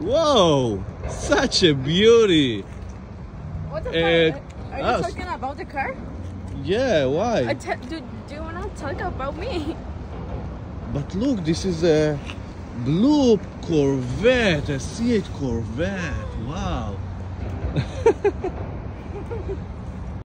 Whoa! Such a beauty! What the eh, Are you us. talking about the car? Yeah, why? do, do you wanna talk about me? But look, this is a blue Corvette, a C8 Corvette. Wow.